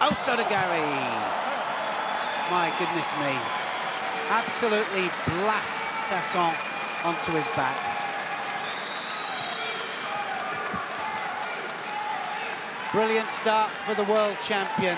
Oh, Sodagari! My goodness me. Absolutely blasts Sasson onto his back. Brilliant start for the world champion.